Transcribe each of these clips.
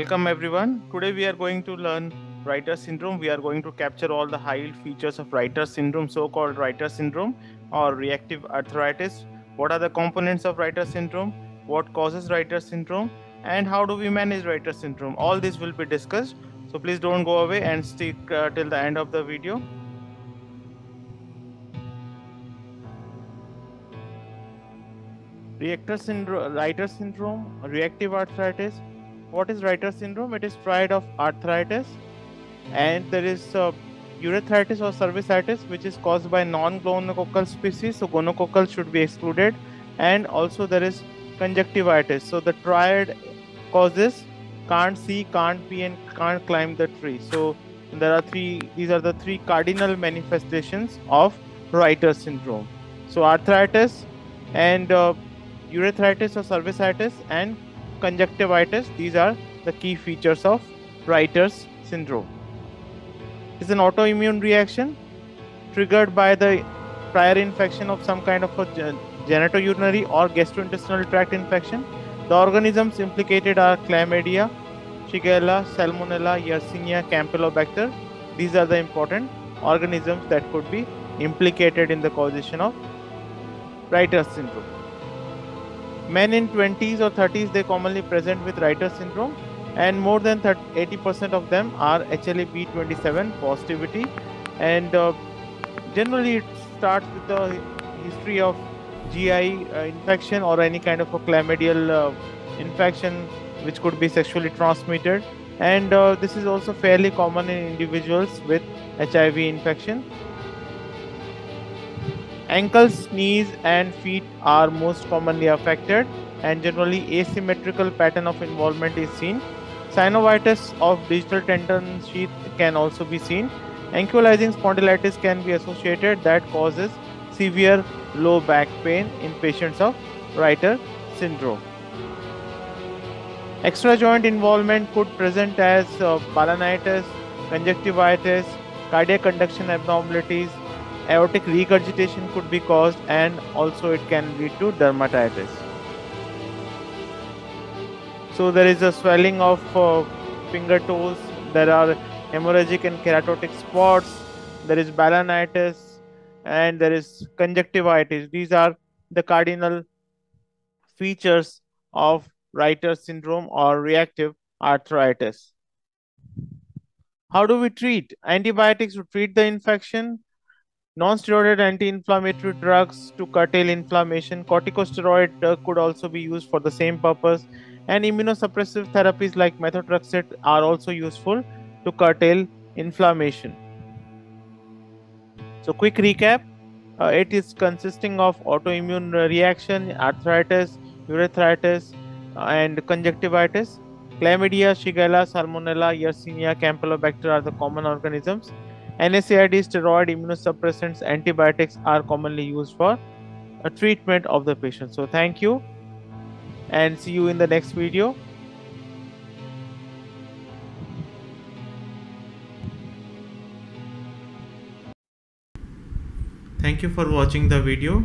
Welcome everyone. Today we are going to learn Reiter syndrome. We are going to capture all the high features of Reiter syndrome, so-called Reiter syndrome or reactive arthritis. What are the components of Reiter syndrome? What causes Reiter syndrome? And how do we manage Reiter syndrome? All this will be discussed. So please don't go away and stick uh, till the end of the video. Reactor syndrome, Reiter syndrome, reactive arthritis what is Reiter syndrome? It is triad of arthritis, and there is uh, urethritis or cervicitis, which is caused by non-gonococcal species. So gonococcal should be excluded, and also there is conjunctivitis. So the triad causes can't see, can't pee, and can't climb the tree. So there are three. These are the three cardinal manifestations of Reiter syndrome. So arthritis and uh, urethritis or cervicitis and conjunctivitis. These are the key features of Reiter's syndrome. It's an autoimmune reaction triggered by the prior infection of some kind of a genitourinary or gastrointestinal tract infection. The organisms implicated are chlamydia, Shigella, Salmonella, Yersinia, Campylobacter. These are the important organisms that could be implicated in the causation of Reiter's syndrome. Men in 20s or 30s they commonly present with Reiter syndrome and more than 80% of them are HLA-B27 positivity. And uh, generally it starts with the history of GI uh, infection or any kind of a chlamydial uh, infection which could be sexually transmitted. And uh, this is also fairly common in individuals with HIV infection Ankles, knees and feet are most commonly affected and generally asymmetrical pattern of involvement is seen. Synovitis of digital tendon sheath can also be seen. Ankylosing spondylitis can be associated that causes severe low back pain in patients of Reiter syndrome. Extra joint involvement could present as uh, balanitis, conjunctivitis, cardiac conduction abnormalities, aortic regurgitation could be caused and also it can lead to dermatitis. So there is a swelling of uh, finger toes, there are hemorrhagic and keratotic spots, there is balanitis and there is conjunctivitis. These are the cardinal features of Reiter syndrome or reactive arthritis. How do we treat? Antibiotics to treat the infection Non-steroidal anti-inflammatory drugs to curtail inflammation. Corticosteroid uh, could also be used for the same purpose. And immunosuppressive therapies like methotrexate are also useful to curtail inflammation. So quick recap. Uh, it is consisting of autoimmune reaction, arthritis, urethritis, uh, and conjunctivitis. Chlamydia, Shigella, Salmonella, Yersinia, Campylobacter are the common organisms. NSAID, steroid, immunosuppressants, antibiotics are commonly used for a treatment of the patient. So thank you and see you in the next video. Thank you for watching the video.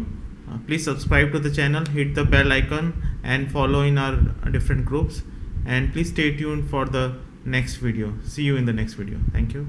Uh, please subscribe to the channel, hit the bell icon and follow in our different groups and please stay tuned for the next video. See you in the next video. Thank you.